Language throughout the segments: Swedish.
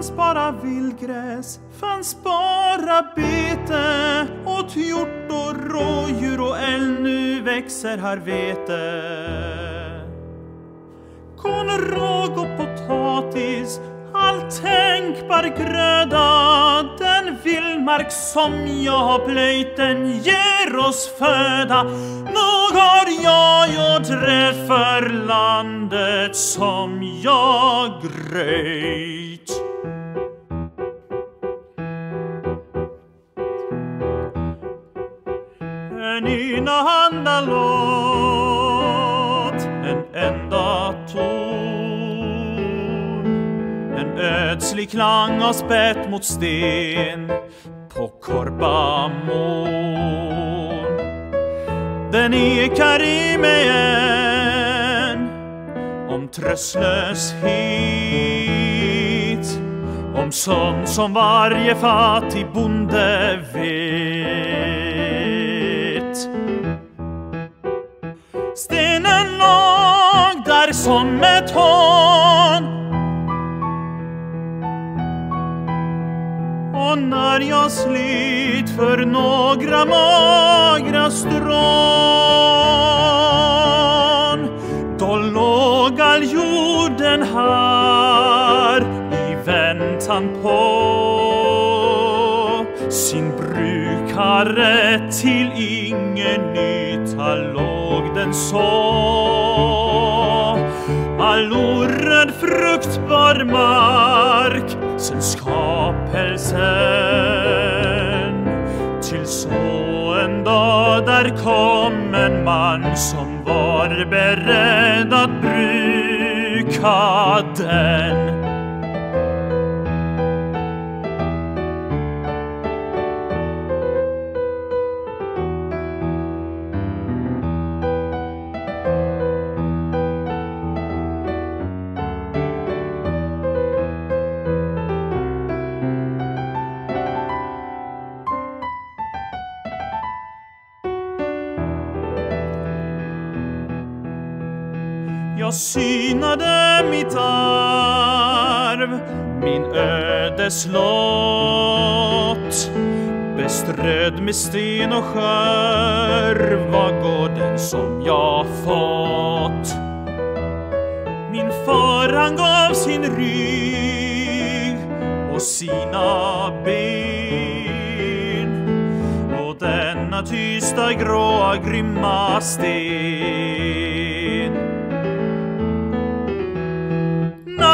fanns bara vildgräs, fanns bara bete åt hjort och rådjur och älg, nu växer här vete. Korn, råg och potatis, all tänkbar gröda, den vildmark som jag har plöjt, den ger oss föda. Nog har jag gjort rätt för landet som jag gröjt. En enahanda låt, en enda ton. En ödslig klang av spett mot sten på Korpamon. Den ekar i mig än om tröstlöshet om sånt som varje fattig bonde vet. Som ett hån. Och när jag slit för några magra strån då låg all jorden här i väntan på sin brukare. Till ingen nytta låg den så förlorad fruktbar mark sen skapelsen. Till så en dag där kom en man som var beredd att bruka den. Jag synade mitt arv, min ödeslott beströdd med sten och skör var gården som jag fått. Min far han gav sin rygg och sina ben och denna tysta gråa grymma sten.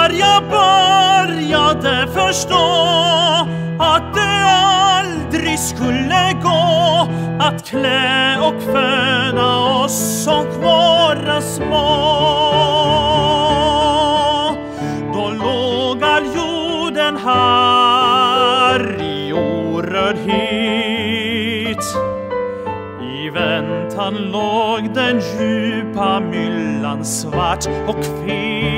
När jag började förstå att det aldrig skulle gå att klä och föda oss som våra små. Då låg all jorden här i orördhet. I väntan låg den djupa myllan svart och fet.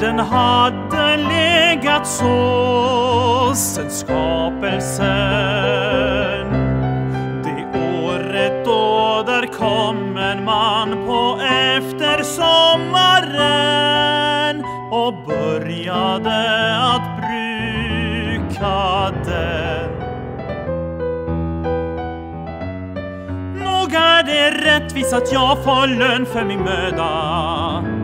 Den hade legat så sen skapelsen. Det året då där kom en man på eftersommaren och började att bruka den. Nog är det rättvist att jag får lön för min möda.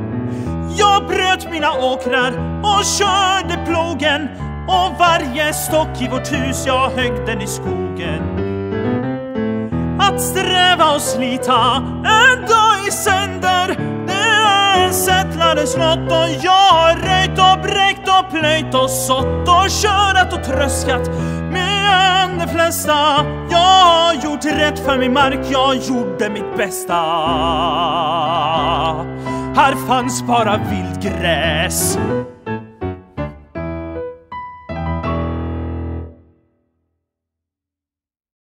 Jag bröt mina åkrar och körde plogen och varje stock i vårt hus jag högg den i skogen. Att sträva och slita en dag i sänder det är en settlades lott och jag har röjt och bräckt och plöjt och sått och körat och tröskat mer än de flesta. Jag har gjort rätt för min mark, jag gjorde mitt bästa. Här fanns bara vildgräs